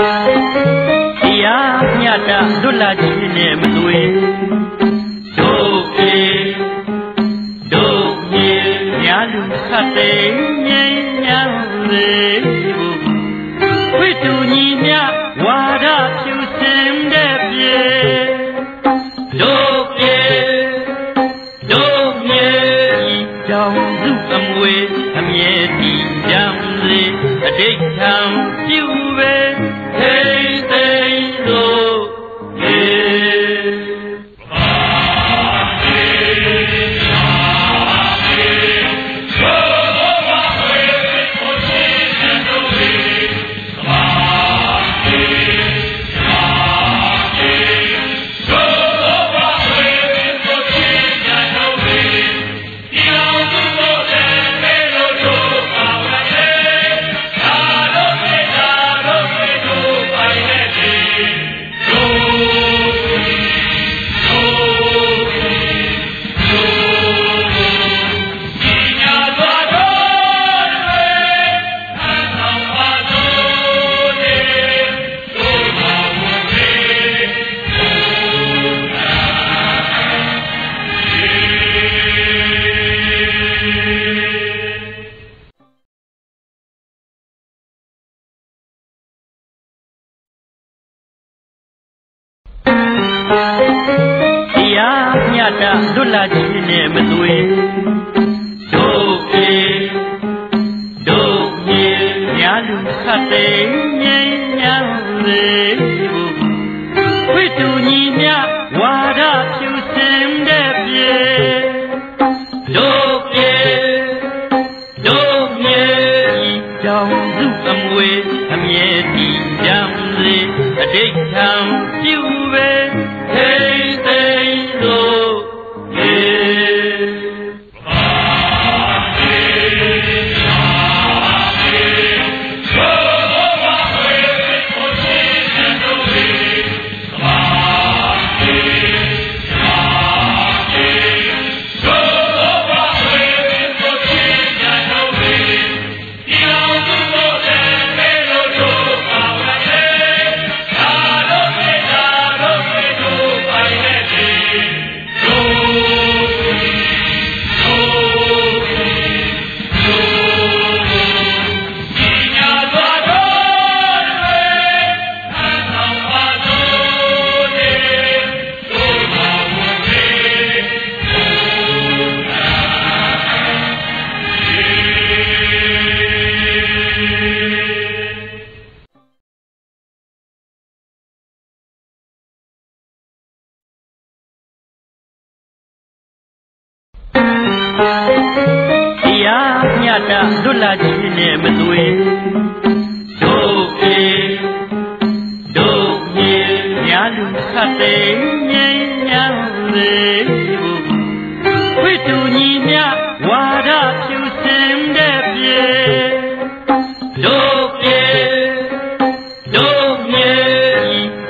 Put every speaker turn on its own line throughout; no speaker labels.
တရားမြတ်တာလွတ်လပ်ခြင်းနဲ့မသွေတို့ပြေတို့မြေညာလူခတ်တဲ့ငြိမ်းချမ်းလေဖို့ဝိတုညီမြဝါဒဖြူစင်တဲ့ပြေတို့ပြေတို့မြေကြောင့်စုအမွေအမြဲတည်ကြံလေအတိတ်ထံပြုပဲ ထိတ်သိ တရားမြတ်တာလွတ်လပ်ခြင်းနဲ့မသွေတို့ပြေတို့မြေညာလူခတ်တဲ့ငြိမ်းချမ်းလေဖို့ဝိတုညီမြဝါဒဖြူစင်တဲ့ပြေတို့ပြေတို့မြေကြောင့်စုအမွေအမြဲတည်ကြံလေအတိတ်ထံပြုပဲ ထိ တရားမြတ်တာလွတ်လာခြင်းနဲ့မသွေဒုက္ခဒုက္ခညာလူခတ်တဲ့ငြိမ်းချမ်းလေးဝိတူညီမြဝါဒဖြူစင်တဲ့ပြေဒုက္ခဒုက္ခ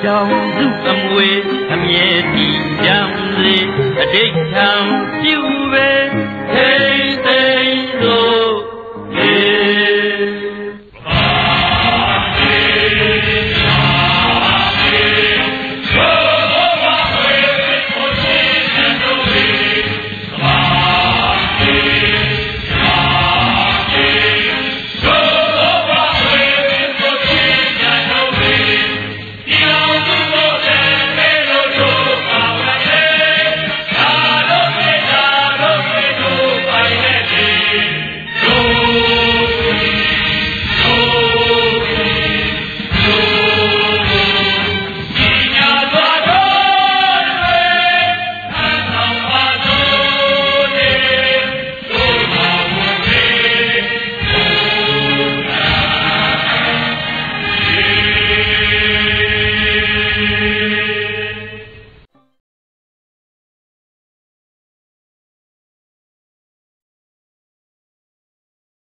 ကြောင့်သူအမွေအမြဲတည်ကြံလေအတိတ်ခံပြုပဲ